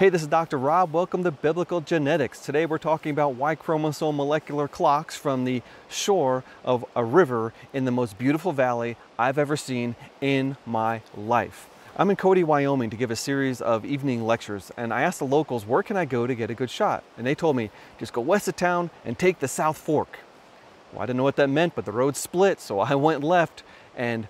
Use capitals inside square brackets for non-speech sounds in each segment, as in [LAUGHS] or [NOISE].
Hey, this is Dr. Rob. Welcome to Biblical Genetics. Today we're talking about Y chromosome molecular clocks from the shore of a river in the most beautiful valley I've ever seen in my life. I'm in Cody, Wyoming to give a series of evening lectures and I asked the locals where can I go to get a good shot? And they told me just go west of town and take the South Fork. Well, I didn't know what that meant, but the road split, so I [LAUGHS] went left and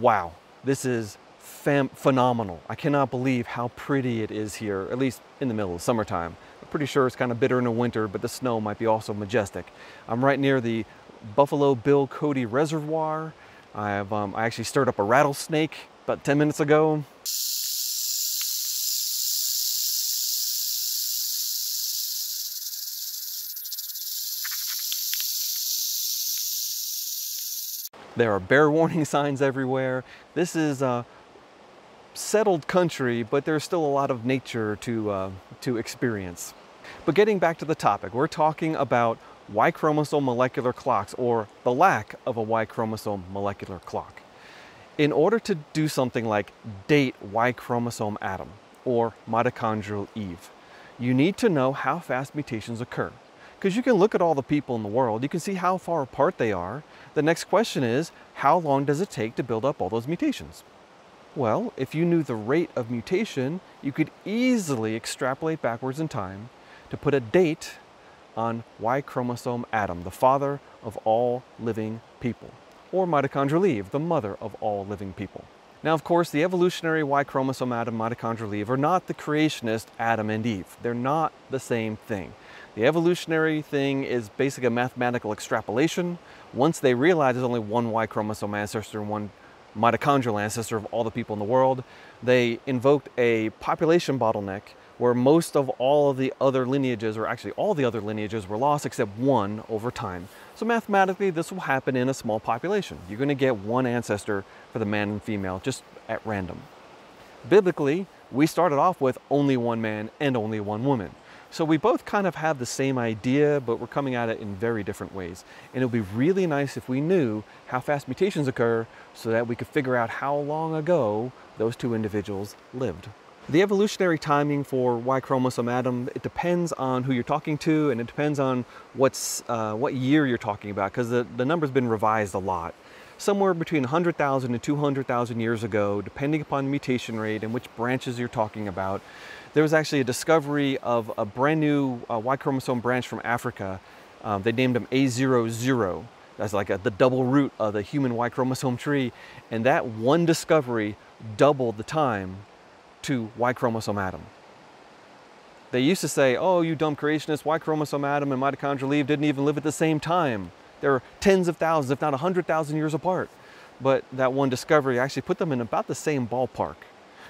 wow, this is phenomenal. I cannot believe how pretty it is here, at least in the middle of summertime. I'm pretty sure it's kind of bitter in the winter, but the snow might be also majestic. I'm right near the Buffalo Bill Cody Reservoir. I, have, um, I actually stirred up a rattlesnake about 10 minutes ago. There are bear warning [LAUGHS] signs everywhere. This is uh, settled country, but there's still a lot of nature to, uh, to experience. But getting back to the topic, we're talking about Y chromosome molecular clocks or the lack of a Y chromosome molecular clock. In order to do something like date Y chromosome Adam or mitochondrial Eve, you need to know how fast mutations occur. Because you can look at all the people in the world, you can see how far apart they are. The next question is, how long does it take to build up all those mutations? Well, if you knew the rate of mutation, you could easily extrapolate backwards in time to put a date on Y chromosome Adam, the father of all living people, or mitochondrial Eve, the mother of all living people. Now, of course, the evolutionary Y chromosome Adam, mitochondrial Eve are not the creationist Adam and Eve. They're not the same thing. The evolutionary thing is basically a mathematical extrapolation. Once they realize there's only one Y chromosome ancestor and one mitochondrial ancestor of all the people in the world. They invoked a population bottleneck where most of all of the other lineages, or actually all the other lineages, were lost except one over time. So mathematically, this will happen in a small population. You're going to get one ancestor for the man and female just at random. Biblically, we started off with only one man and only one woman. So we both kind of have the same idea, but we're coming at it in very different ways. And it would be really nice if we knew how fast mutations occur so that we could figure out how long ago those two individuals lived. The evolutionary timing for Y chromosome Adam, it depends on who you're talking to and it depends on what's, uh, what year you're talking about because the, the number's been revised a lot. Somewhere between 100,000 and 200,000 years ago, depending upon mutation rate and which branches you're talking about, there was actually a discovery of a brand new uh, Y chromosome branch from Africa. Um, they named them A00. That's like a, the double root of the human Y chromosome tree. And that one discovery doubled the time to Y chromosome Adam. They used to say, oh, you dumb creationists, Y chromosome Adam and mitochondrial Eve didn't even live at the same time. They're tens of thousands, if not 100,000 years apart. But that one discovery actually put them in about the same ballpark.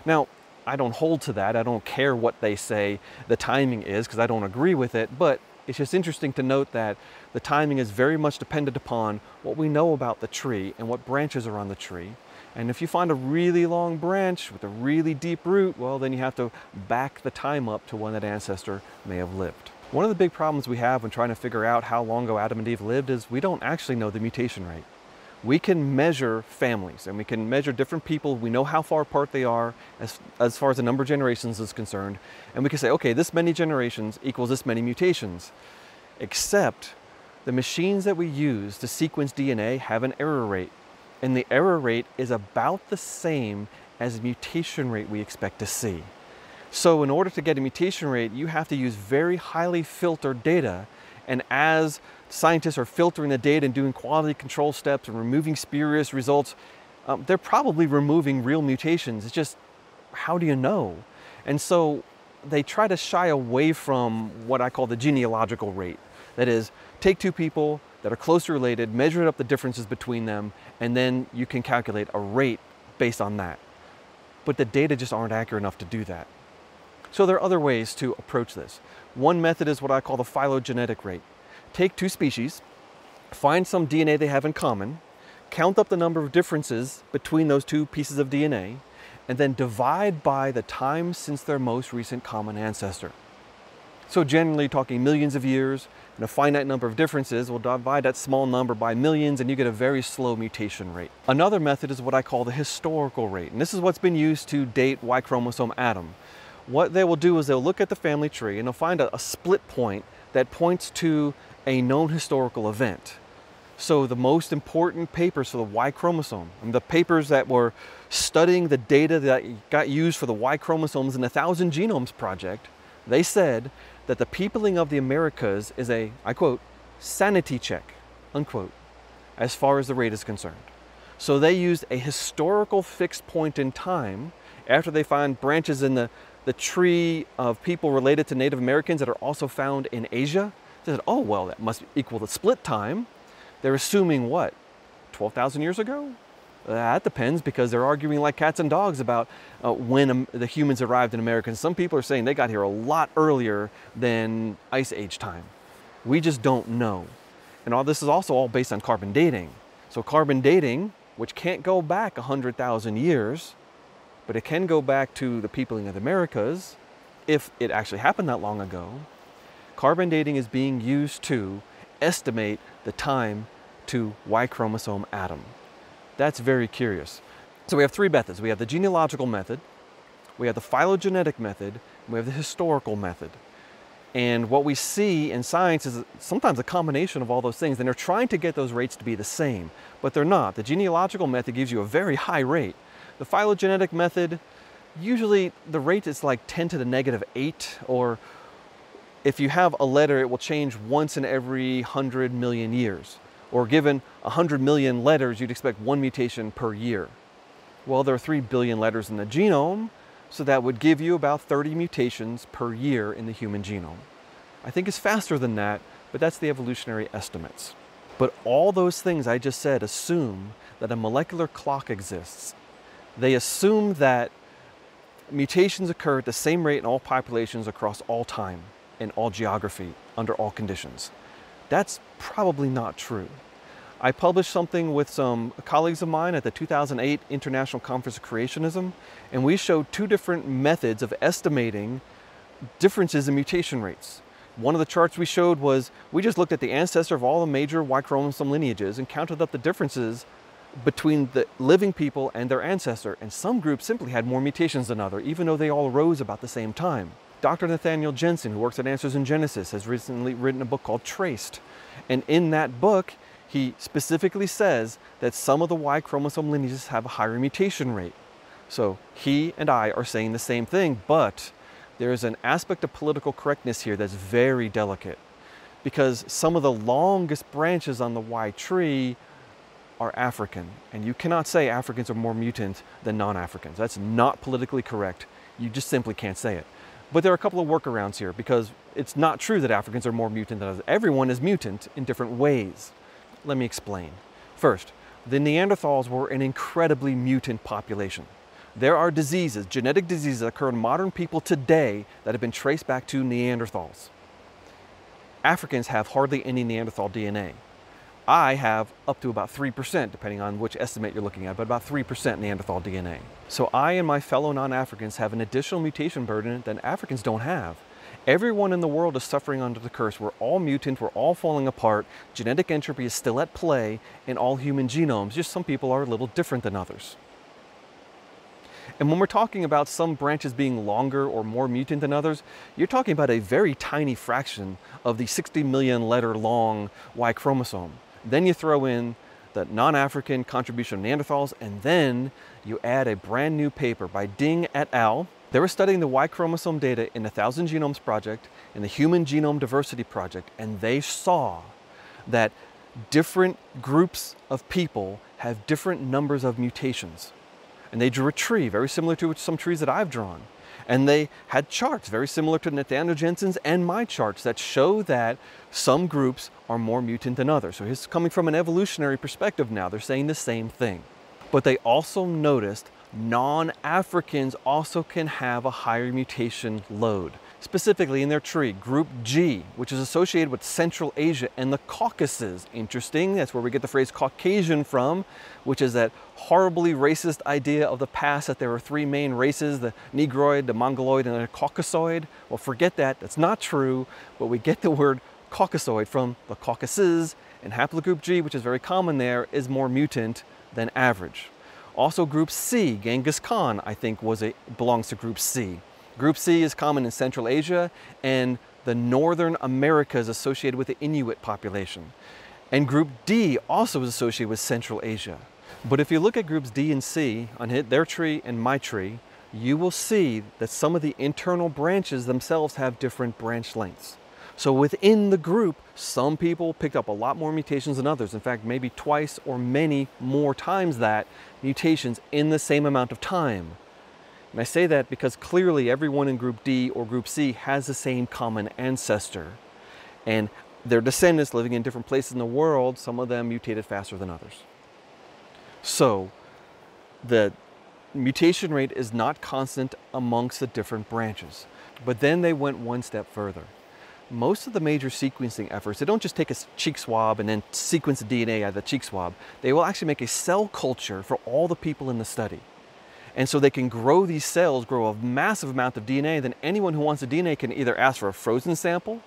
Now, I don't hold to that. I don't care what they say the timing is because I don't agree with it. But it's just interesting to note that the timing is very much dependent upon what we know about the tree and what branches are on the tree. And if you find a really long branch with a really deep root, well, then you have to back the time up to when that ancestor may have lived. One of the big problems we have when trying to figure out how long ago Adam and Eve lived is we don't actually know the mutation rate we can measure families and we can measure different people. We know how far apart they are as, as far as the number of generations is concerned. And we can say, okay, this many generations equals this many mutations. Except the machines that we use to sequence DNA have an error rate. And the error rate is about the same as the mutation rate we expect to see. So in order to get a mutation rate, you have to use very highly filtered data. And as scientists are filtering the data and doing quality control steps and removing spurious results, um, they're probably removing real mutations. It's just, how do you know? And so they try to shy away from what I call the genealogical rate. That is, take two people that are closely related, measure up the differences between them, and then you can calculate a rate based on that. But the data just aren't accurate enough to do that. So there are other ways to approach this. One method is what I call the phylogenetic rate take two species, find some DNA they have in common, count up the number of differences between those two pieces of DNA, and then divide by the time since their most recent common ancestor. So generally talking millions of years and a finite number of differences, we'll divide that small number by millions and you get a very slow mutation rate. Another method is what I call the historical rate. And this is what's been used to date Y chromosome Adam. what they will do is they'll look at the family tree and they'll find a, a split point that points to a known historical event. So the most important papers for the Y chromosome, and the papers that were studying the data that got used for the Y chromosomes in the Thousand Genomes Project, they said that the peopling of the Americas is a, I quote, sanity check, unquote, as far as the rate is concerned. So they used a historical fixed point in time after they find branches in the, the tree of people related to Native Americans that are also found in Asia. They said, oh, well, that must equal the split time. They're assuming what? 12,000 years ago? That depends because they're arguing like cats and dogs about uh, when um, the humans arrived in America. And some people are saying they got here a lot earlier than Ice Age time. We just don't know. And all this is also all based on carbon dating. So carbon dating, which can't go back 100,000 years, but it can go back to the peopling of the Americas, if it actually happened that long ago, carbon dating is being used to estimate the time to Y chromosome Adam. That's very curious. So we have three methods. We have the genealogical method, we have the phylogenetic method, and we have the historical method. And what we see in science is sometimes a combination of all those things, and they're trying to get those rates to be the same, but they're not. The genealogical method gives you a very high rate. The phylogenetic method, usually the rate is like 10 to the negative 8, or if you have a letter, it will change once in every 100 million years. Or given 100 million letters, you'd expect one mutation per year. Well, there are 3 billion letters in the genome, so that would give you about 30 mutations per year in the human genome. I think it's faster than that, but that's the evolutionary estimates. But all those things I just said assume that a molecular clock exists. They assume that mutations occur at the same rate in all populations across all time, in all geography, under all conditions. That's probably not true. I published something with some colleagues of mine at the 2008 International Conference of Creationism, and we showed two different methods of estimating differences in mutation rates. One of the charts we showed was we just looked at the ancestor of all the major Y chromosome lineages and counted up the differences between the living people and their ancestor, and some groups simply had more mutations than others, even though they all arose about the same time. Dr. Nathaniel Jeanson, who works at Answers in Genesis, has recently written a book called Traced. And in that book, he specifically says that some of the Y chromosome lineages have a higher mutation rate. So he and I are saying the same thing, but there is an aspect of political correctness here that's very delicate because some of the longest branches on the Y tree are African, and you cannot say Africans are more mutant than non-Africans. That's not politically correct. You just simply can't say it. But there are a couple of workarounds here because it's not true that Africans are more mutant than others. Everyone is mutant in different ways. Let me explain. First, the Neanderthals were an incredibly mutant population. There are diseases, genetic diseases that occur in modern people today that have been traced back to Neanderthals. Africans have hardly any Neanderthal DNA. I have up to about 3%, depending on which estimate you're looking at, but about 3% Neanderthal DNA. So I and my fellow non-Africans have an additional mutation burden that Africans don't have. Everyone in the world is suffering under the curse. We're all mutant, we're all falling apart. Genetic entropy is still at play in all human genomes, just some people are a little different than others. And when we're talking about some branches being longer or more mutant than others, you're talking about a very tiny fraction of the 60 million letter long Y chromosome. Then you throw in the non-African contribution of Neanderthals, and then you add a brand new paper by Ding et al. They were studying the Y chromosome data in the Thousand Genomes Project and the Human Genome Diversity Project, and they saw that different groups of people have different numbers of mutations. And they drew a tree very similar to some trees that I've drawn. And they had charts very similar to Nathaniel Jeanson's and my charts that show that some groups are more mutant than others. So he's coming from an evolutionary perspective now. They're saying the same thing. But they also noticed non-Africans also can have a higher mutation load. Specifically in their tree, group G, which is associated with Central Asia and the Caucasus. Interesting, that's where we get the phrase Caucasian from, which is that horribly racist idea of the past that there were three main races, the Negroid, the Mongoloid, and the Caucasoid. Well, forget that, that's not true, but we get the word Caucasoid from the Caucasus, and haplogroup G, which is very common there, is more mutant than average. Also group C, Genghis Khan, I think was a, belongs to group C. Group C is common in Central Asia and the Northern Americas associated with the Inuit population. And Group D also is associated with Central Asia. But if you look at groups D and C on their tree and my tree, you will see that some of the internal branches themselves have different branch lengths. So within the group, some people picked up a lot more mutations than others. In fact, maybe twice or many more times that mutations in the same amount of time. And I say that because clearly everyone in group D or group C has the same common ancestor. And their descendants living in different places in the world, some of them mutated faster than others. So the mutation rate is not constant amongst the different branches. But then they went one step further most of the major sequencing efforts, they don't just take a cheek swab and then sequence the DNA out of the cheek swab. They will actually make a cell culture for all the people in the study. And so they can grow these cells, grow a massive amount of DNA, then anyone who wants the DNA can either ask for a frozen sample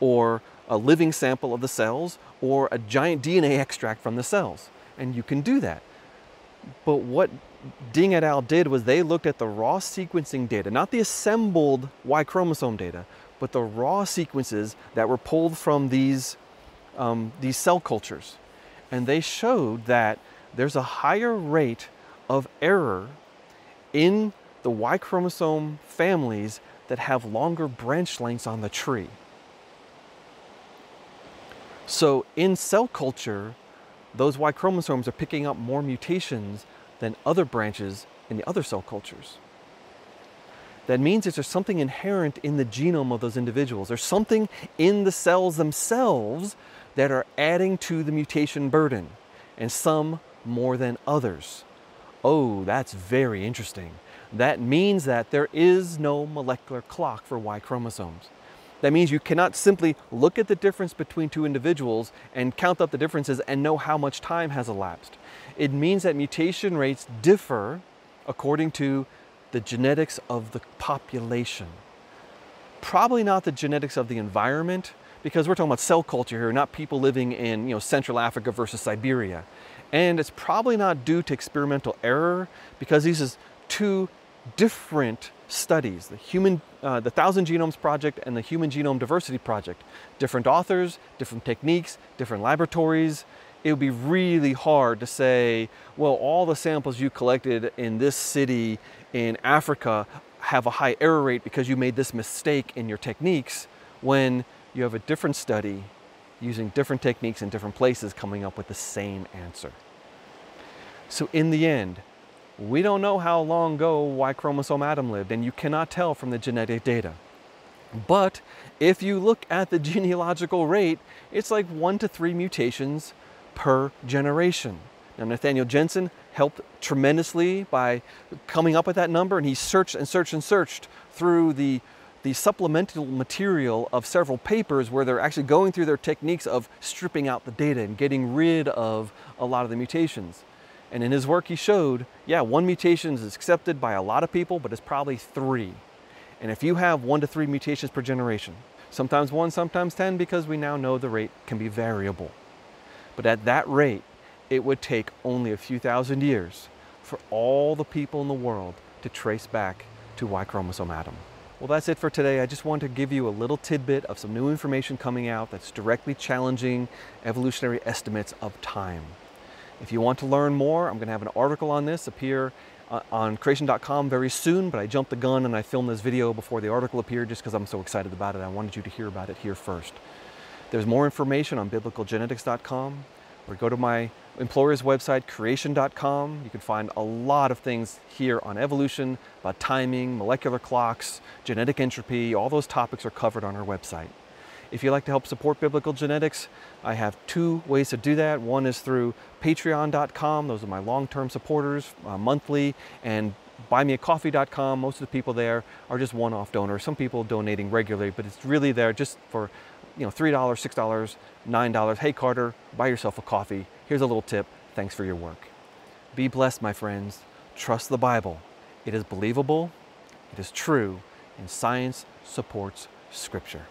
or a living sample of the cells or a giant DNA [LAUGHS] extract from the cells. And you can do that. But what Ding et al. did was they looked at the raw sequencing data, not the assembled Y chromosome data, but the raw sequences that were pulled from these, um, these cell cultures. And they showed that there's a higher rate of error in the Y chromosome families that have longer branch lengths on the tree. So in cell culture, those Y chromosomes are picking up more mutations than other branches in the other cell cultures that means that there's something inherent in the genome of those individuals. There's something in the cells themselves that are adding to the mutation burden, and some more than others. Oh, that's very interesting. That means that there is no molecular clock for Y chromosomes. That means you cannot simply look at the difference between two individuals and count up the differences and know how much time has elapsed. It means that mutation rates differ according to the genetics of the population. Probably not the genetics of the environment, because we're talking about cell culture here, not people living in you know, Central Africa versus Siberia. And it's probably not due to experimental error, because these is two different studies, the human, uh, the Thousand Genomes Project and the Human Genome Diversity Project. Different authors, different techniques, different laboratories. It would be really hard to say, well, all the samples you collected in this city in Africa have a high error rate because you made this mistake in your techniques when you have a different study using different techniques in different places coming up with the same answer. So in the end, we don't know how long ago Y chromosome Adam lived and you cannot tell from the genetic data. But if you look at the [LAUGHS] genealogical rate, it's like one to three mutations per generation. Now Nathaniel Jeanson helped tremendously by coming up with that number and he searched and searched and searched through the the supplemental material of several papers where they're actually going through their techniques of stripping out the data and getting rid of a lot of the mutations. And in his work he showed, yeah, one mutation is accepted by a lot of people, but it's probably three. And if you have one to three mutations per generation, sometimes one, sometimes 10, because we now know the rate can be variable. But at that rate, it would take only a few thousand years for all the people in the world to trace back to Y chromosome Adam. Well, that's it for today. I just wanted to give you a little tidbit of some new information coming out that's directly challenging evolutionary estimates of time. If you want to learn more, I'm going to have an article on this appear uh, on creation.com very soon, but I jumped the gun and I filmed this video before the article appeared just because I'm so excited about it. I wanted you to hear about it here first. There's more information on biblicalgenetics.com or go to my employer's website, creation.com. You can find a lot of things here on evolution, about timing, molecular clocks, genetic entropy, all those topics are covered on our website. If you'd like to help support biblical genetics, I have two ways to do that. One is through patreon.com. Those are my long-term supporters, uh, monthly, and buymeacoffee.com. Most of the people there are just one-off donors. Some people donating regularly, but it's really there just for you know, $3, $6, $9. Hey Carter, buy yourself a coffee. Here's a little tip. Thanks for your work. Be blessed, my friends. Trust the Bible. It is believable, it is true, and science supports Scripture.